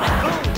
Sonic Boom!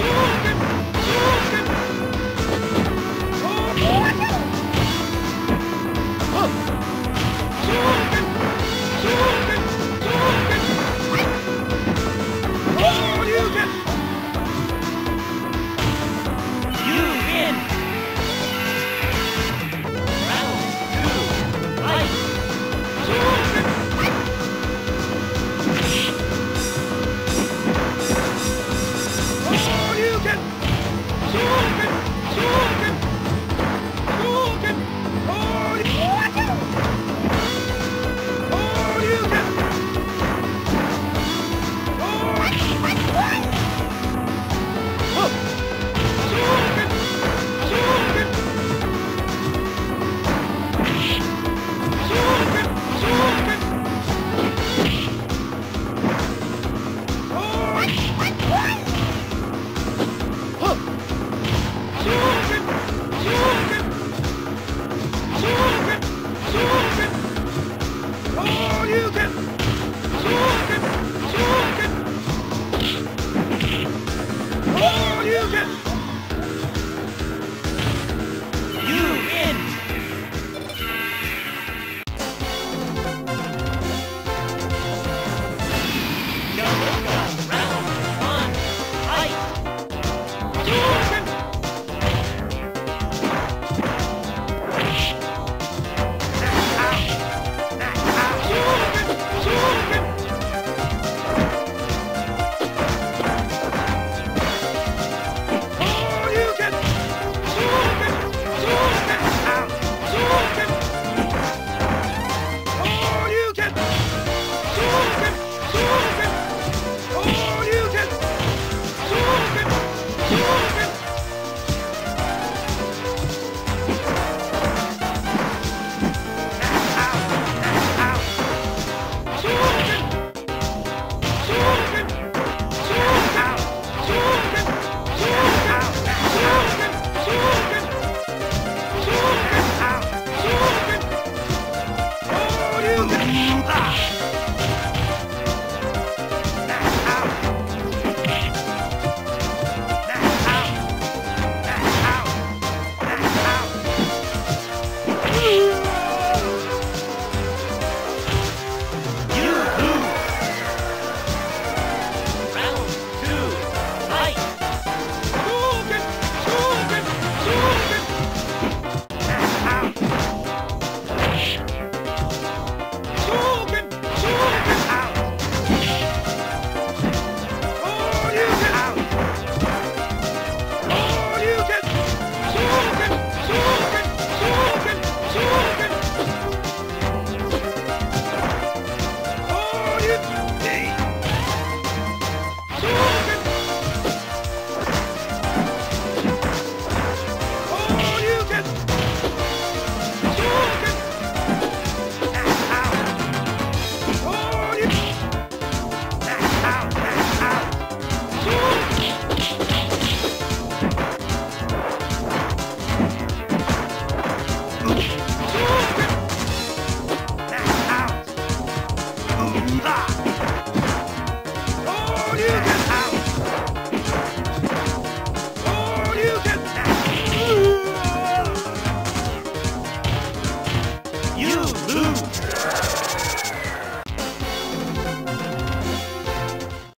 you!